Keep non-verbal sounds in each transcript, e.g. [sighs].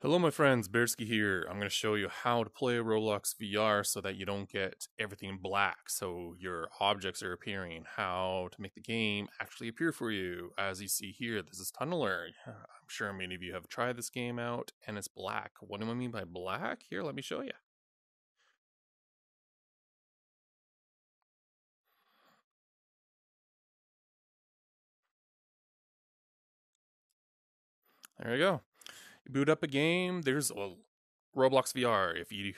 Hello my friends, Bearski here. I'm going to show you how to play Roblox VR so that you don't get everything black, so your objects are appearing, how to make the game actually appear for you. As you see here, this is Tunneler. [sighs] I'm sure many of you have tried this game out, and it's black. What do I mean by black? Here, let me show you. There you go boot up a game, there's a Roblox VR. If you,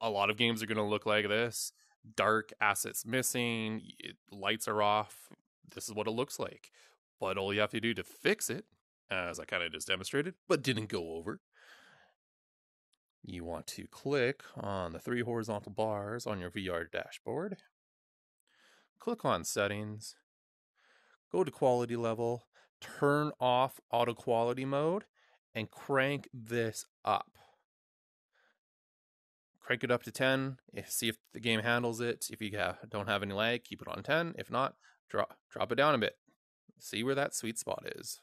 a lot of games are going to look like this. Dark assets missing, it, lights are off. This is what it looks like. But all you have to do to fix it, as I kind of just demonstrated, but didn't go over, you want to click on the three horizontal bars on your VR dashboard. Click on settings. Go to quality level. Turn off auto quality mode and crank this up. Crank it up to 10. Eh, see if the game handles it. If you have, don't have any lag, keep it on 10. If not, drop drop it down a bit. See where that sweet spot is.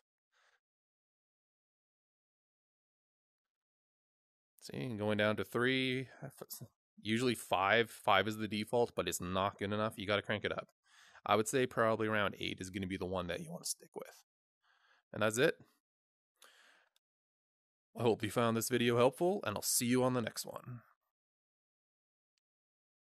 See, going down to three. Uh, usually five. Five is the default, but it's not good enough. You got to crank it up. I would say probably around eight is going to be the one that you want to stick with. And that's it. I hope you found this video helpful, and I'll see you on the next one.